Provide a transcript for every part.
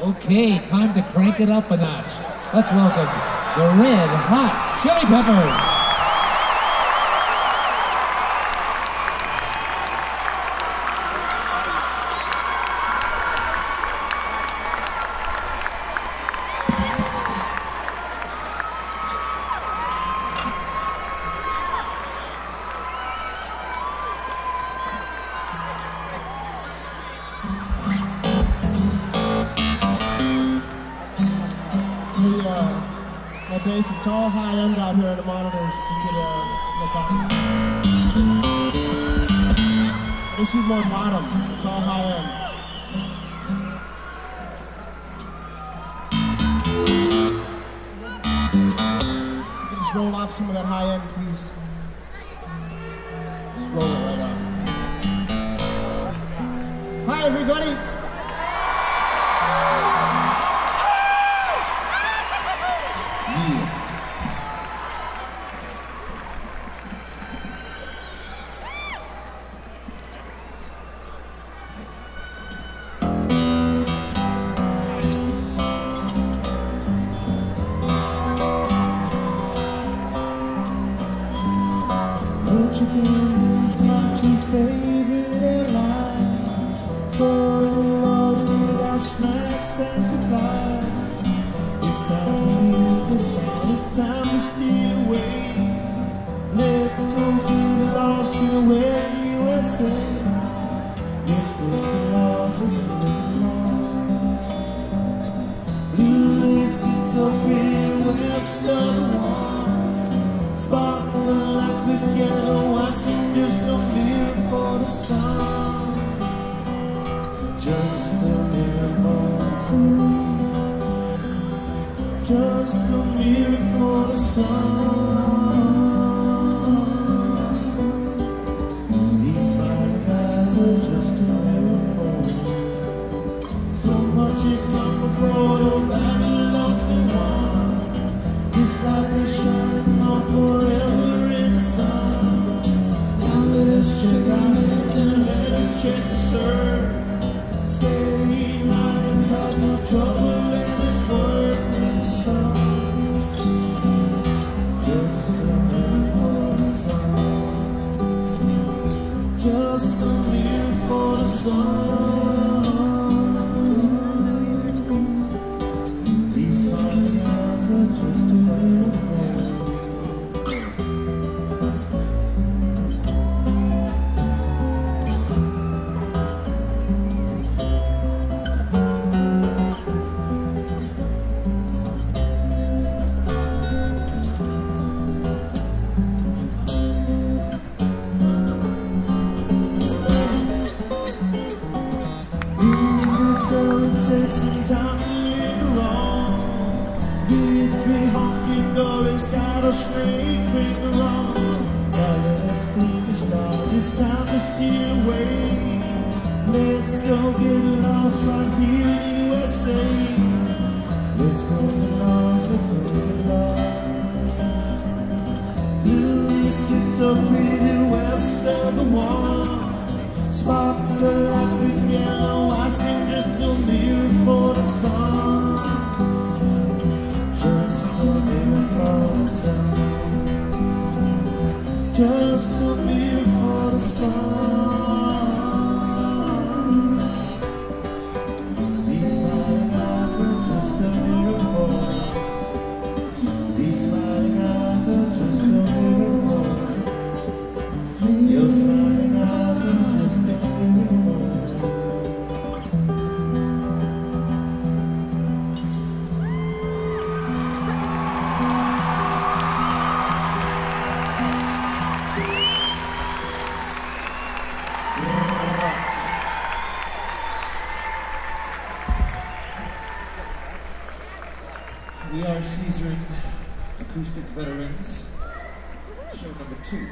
Okay, time to crank it up a notch. Let's welcome the Red Hot Chili Peppers. time to steer away. Let's go get lost right here in USA. Let's go get lost, let's go get lost. Yes, it's so pretty west of the wall. Spot the light with yellow eyes and just a mirror for the sun. Just a mirror for the sun. Just a mirror. Oh. Acoustic Veterans, show number two.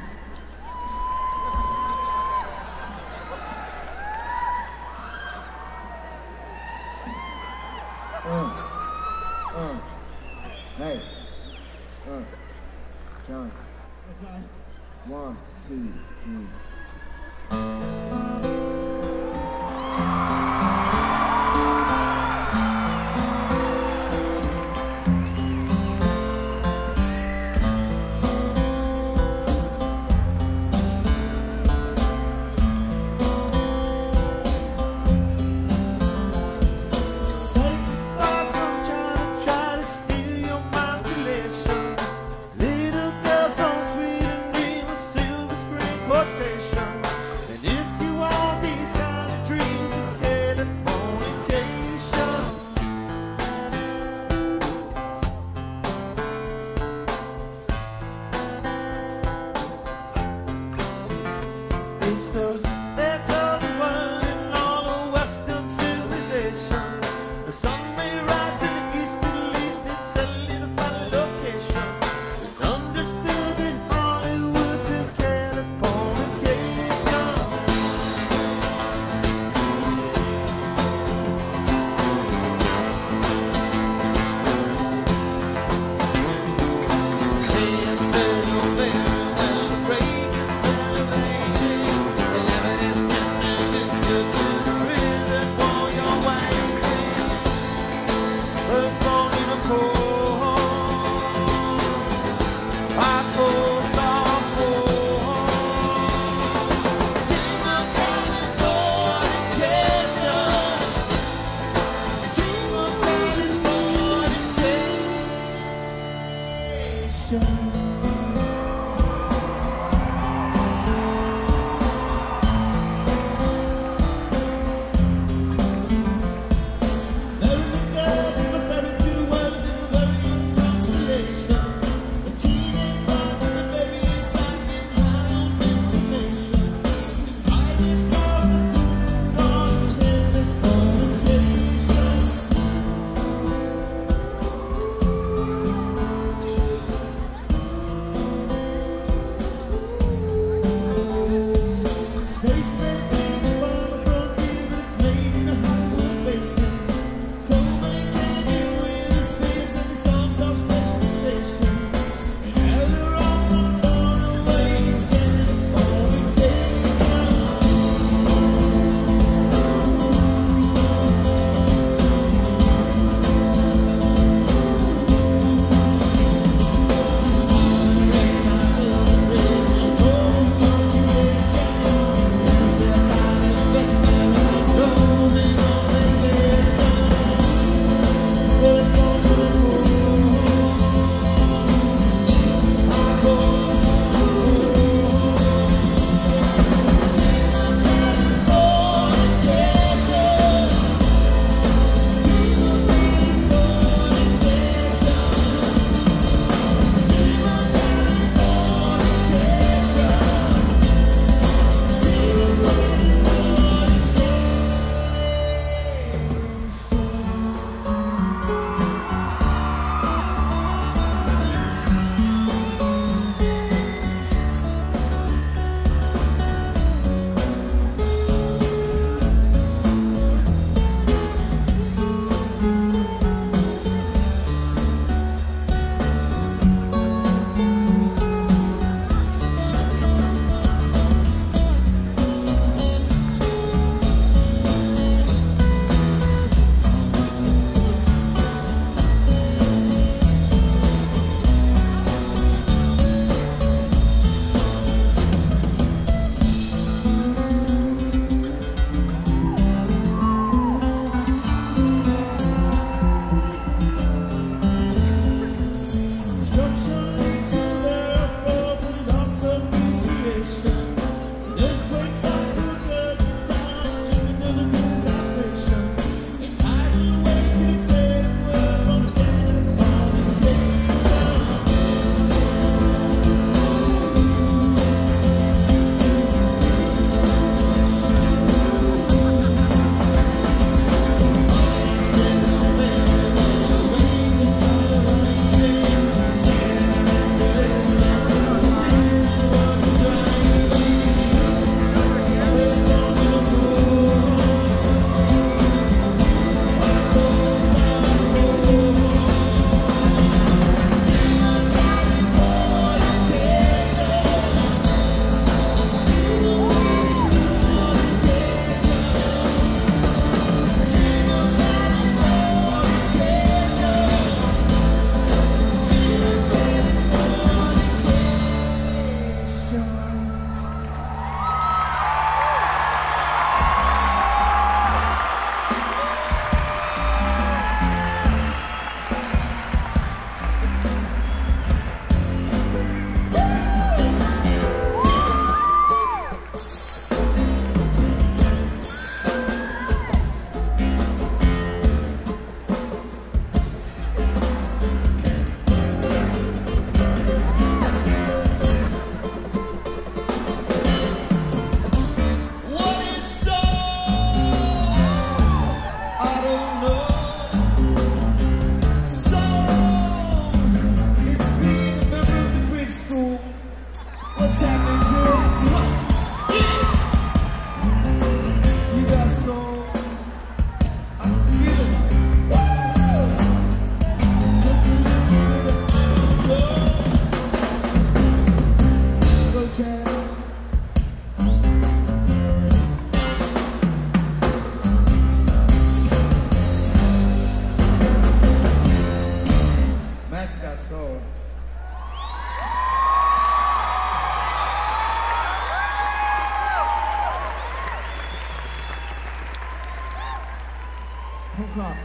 Punk rock.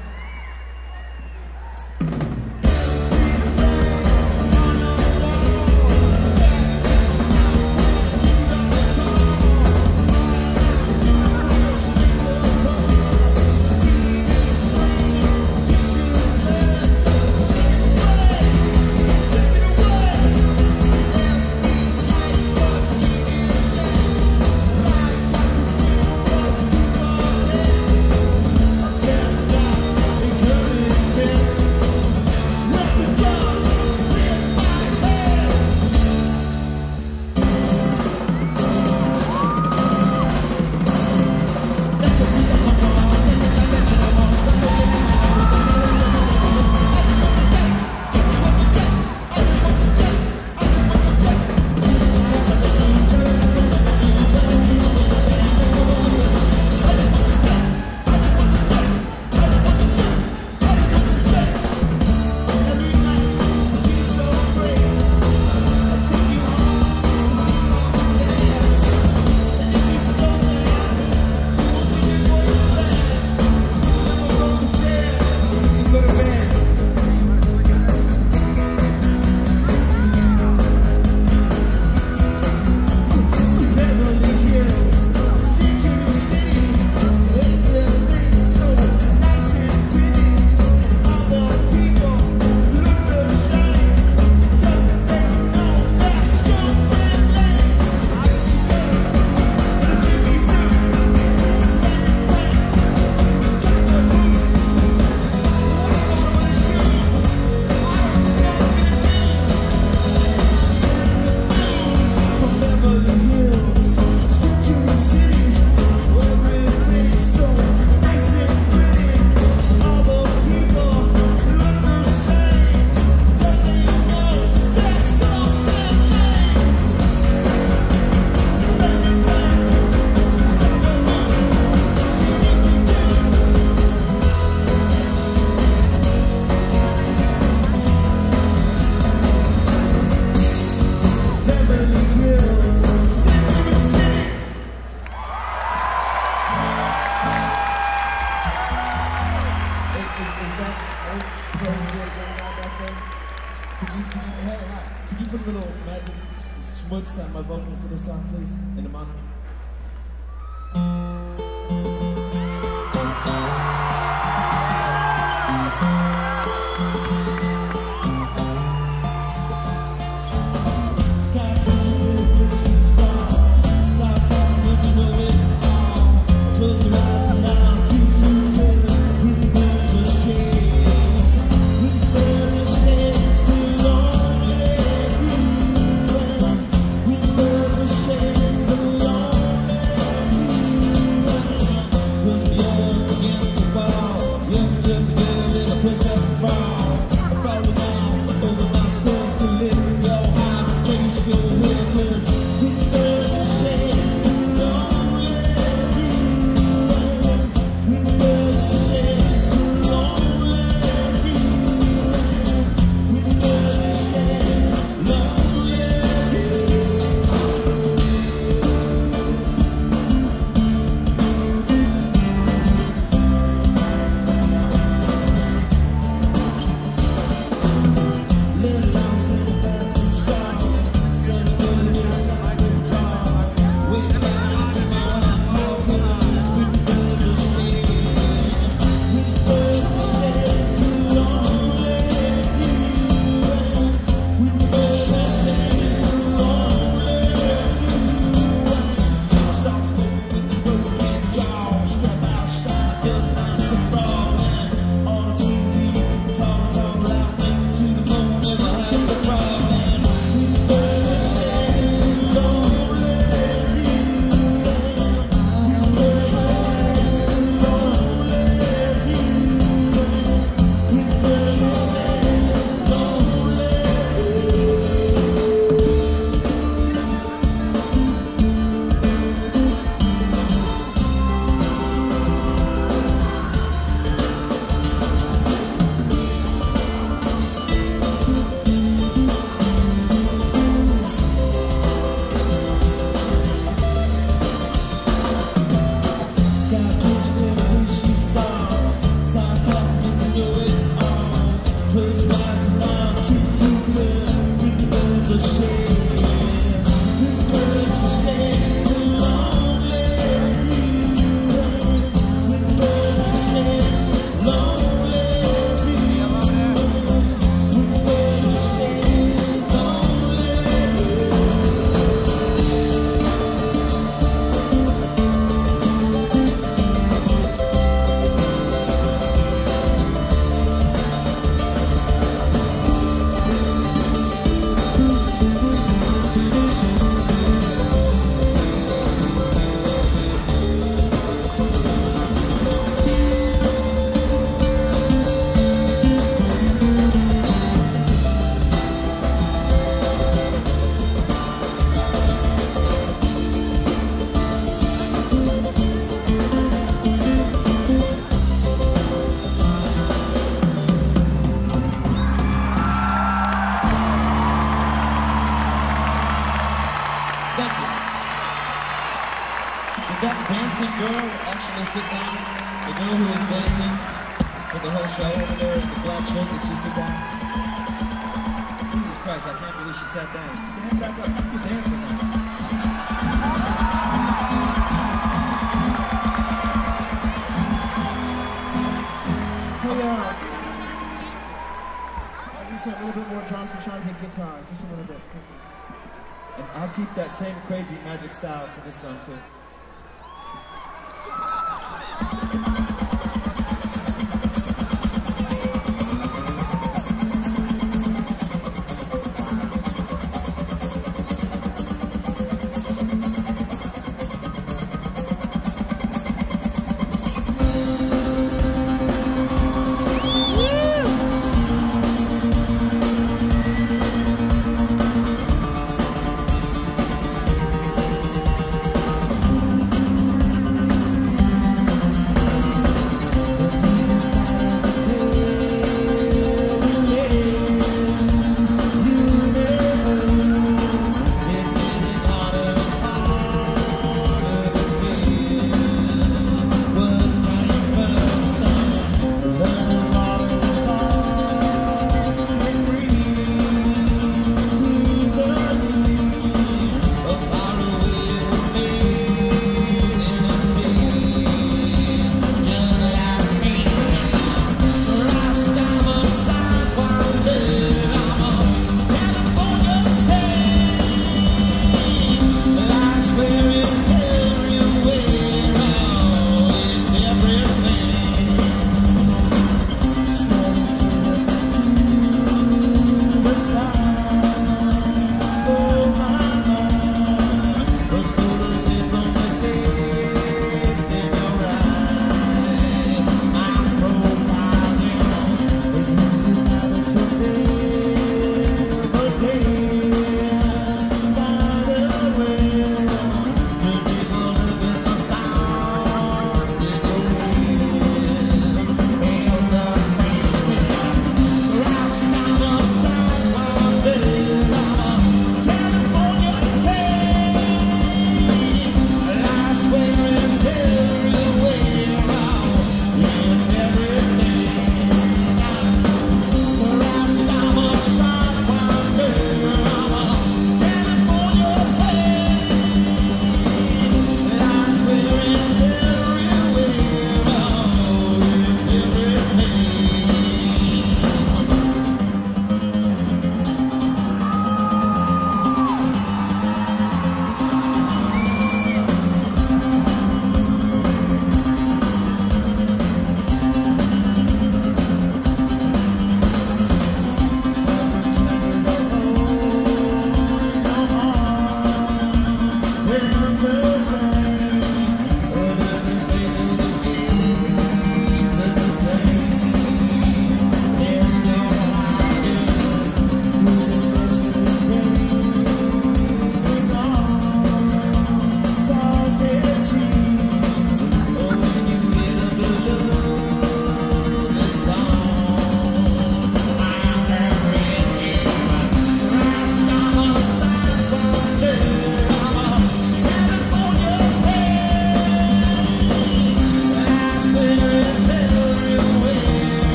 keep that same crazy magic style for this song too.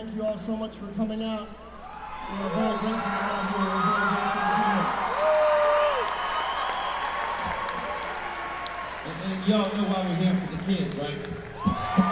Thank you all so much for coming out. We're very grateful to of you. We're very grateful to be here. And, and y'all know why we're here for the kids, right?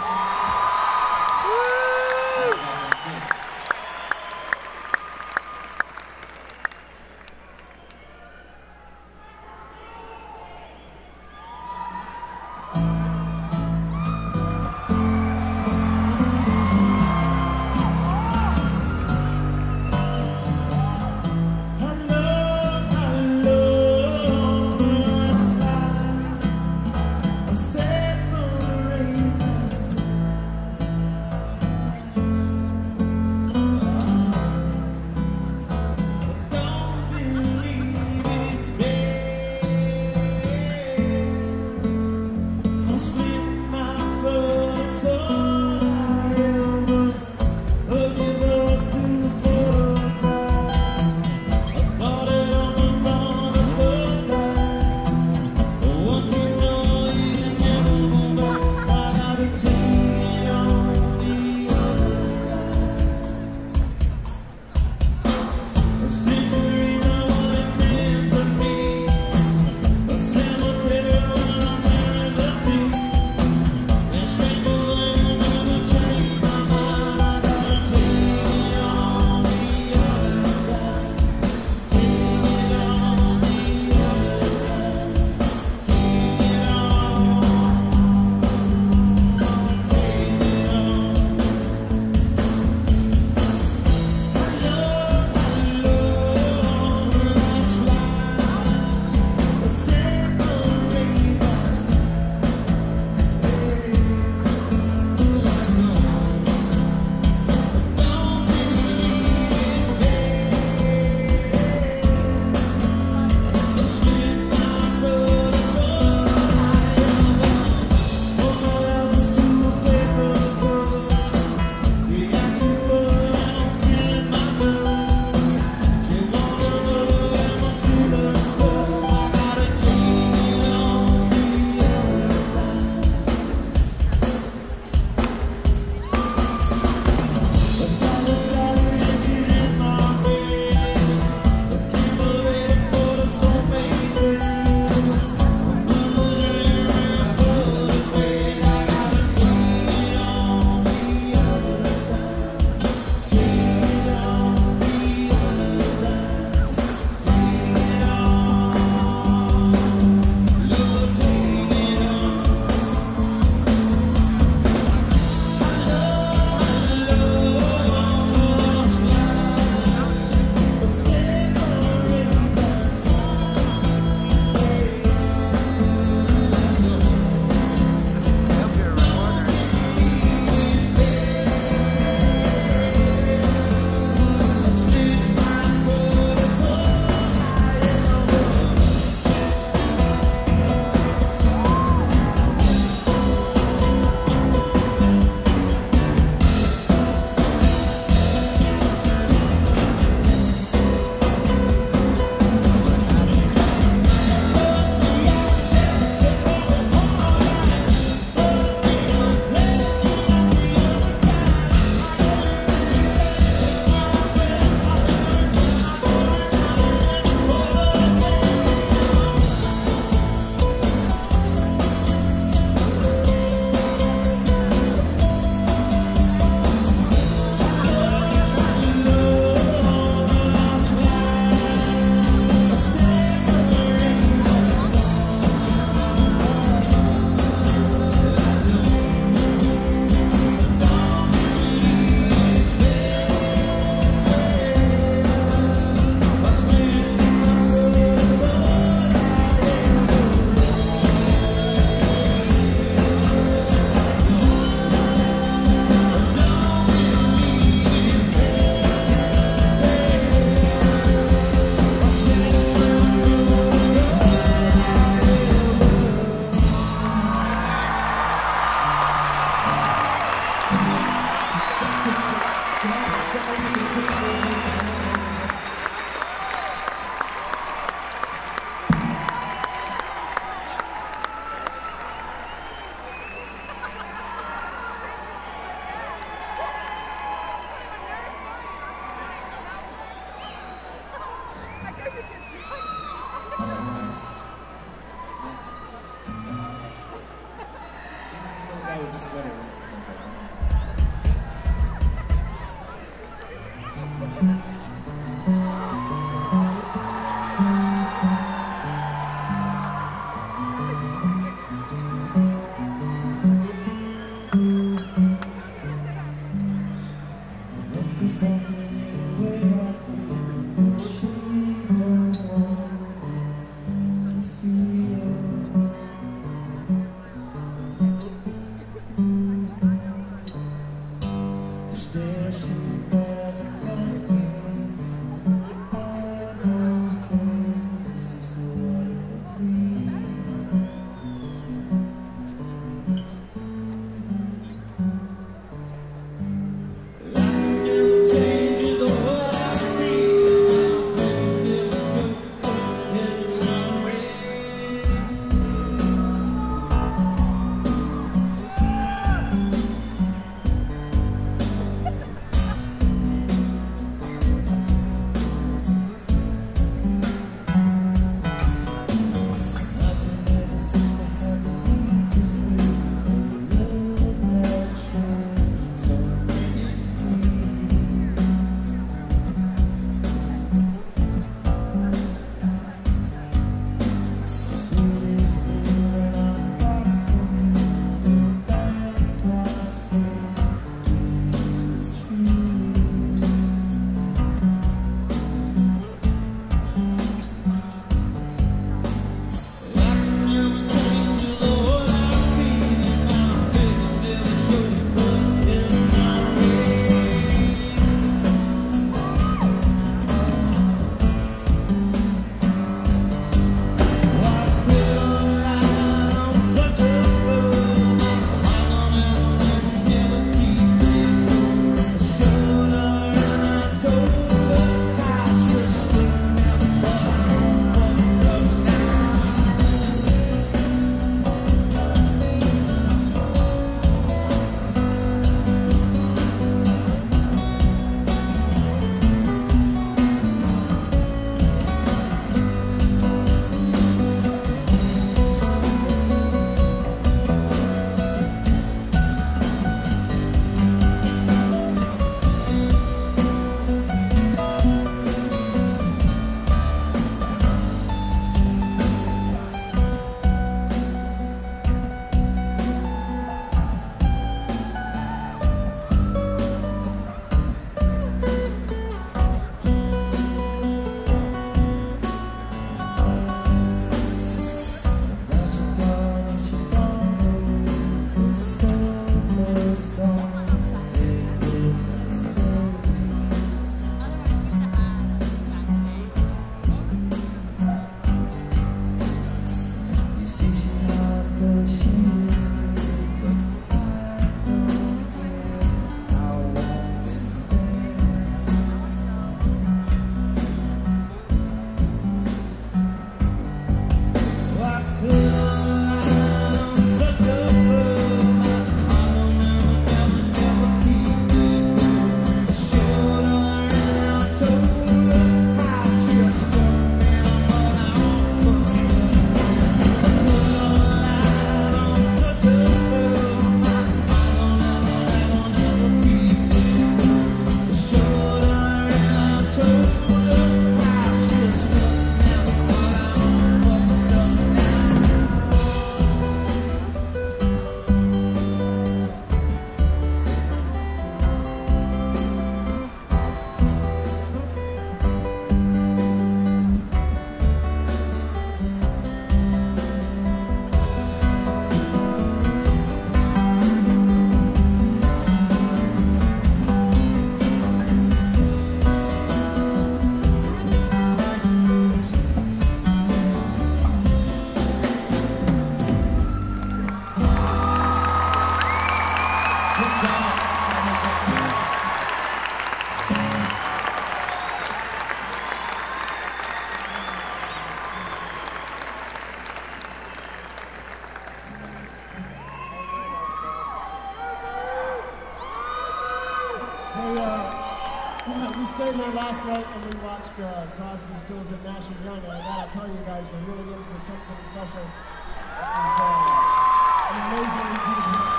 Tools of Nash and Young, and I gotta tell you guys, you're really in for something special. It was uh, an amazingly beautiful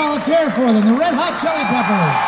on, let's hear for them. The Red Hot Chili Peppers.